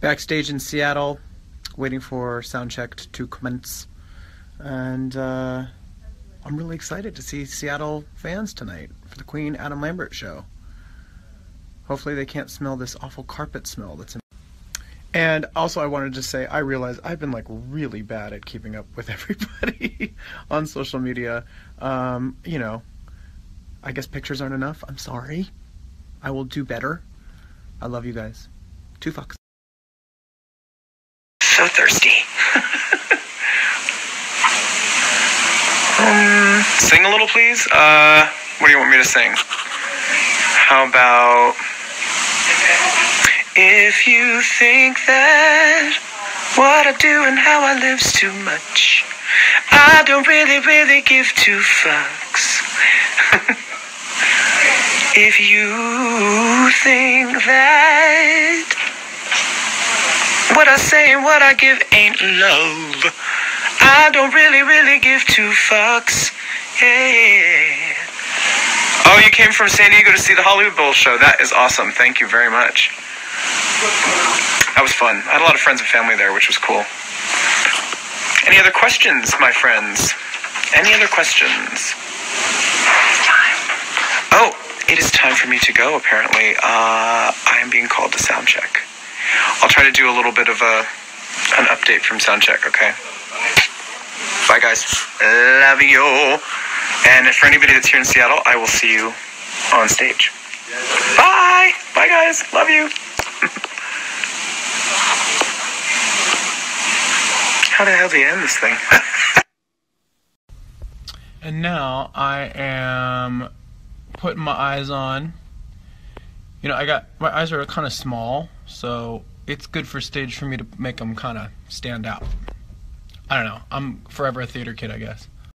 backstage in Seattle, waiting for soundcheck to commence, and uh, I'm really excited to see Seattle fans tonight for the Queen Adam Lambert show. Hopefully, they can't smell this awful carpet smell that's in. And also, I wanted to say, I realize I've been like really bad at keeping up with everybody on social media. Um, you know, I guess pictures aren't enough. I'm sorry. I will do better. I love you guys. Two fucks. So thirsty. um, sing a little, please. Uh, what do you want me to sing? How about. If you think that what I do and how I live's too much, I don't really, really give two fucks. if you think that what I say and what I give ain't love, I don't really, really give two fucks. Yeah. Oh, you came from San Diego to see the Hollywood Bowl show. That is awesome. Thank you very much. That was fun. I had a lot of friends and family there, which was cool. Any other questions, my friends? Any other questions? Oh, it is time for me to go, apparently. Uh, I am being called to soundcheck. I'll try to do a little bit of a an update from soundcheck, okay? Bye, guys. Love you. And for anybody that's here in Seattle, I will see you on stage. Bye. Bye, guys. Love you. How the hell do you end this thing? and now I am putting my eyes on. You know, I got my eyes are kind of small, so it's good for stage for me to make them kind of stand out. I don't know. I'm forever a theater kid, I guess.